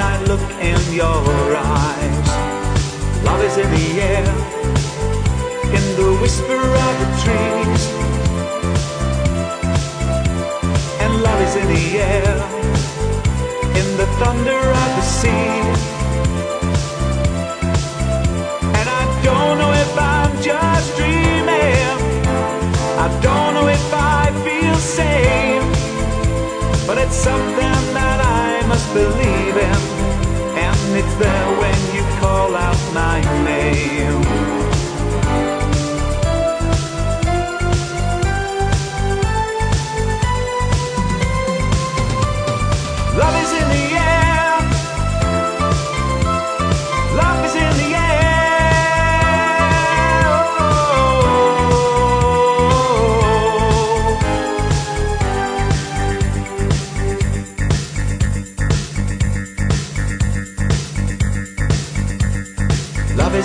I look in your eyes. Love is in the air. In the whisper of the trees. And love is in the air. In the thunder there when you call out my name.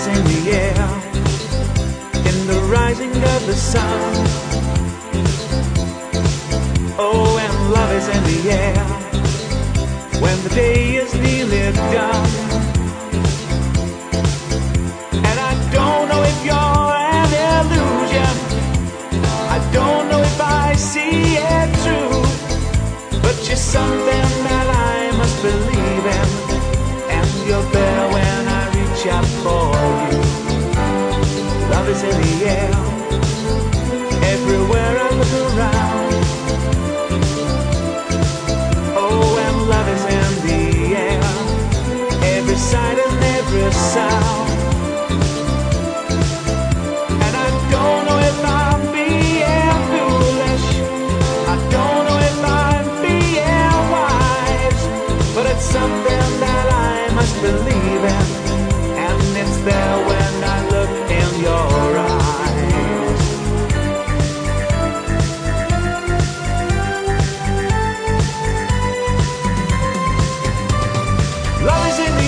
Is in the air, in the rising of the sun. Oh, and love is in the air when the day is nearly done. And I don't know if you're an illusion. I don't know if I see it true. But you're something that I must believe in the air. Everywhere I look around. Oh, and love is in the air. Every sight and every sound. And I don't know if I'll foolish. I don't know if I'll wise. But it's something that I must believe in. Love is in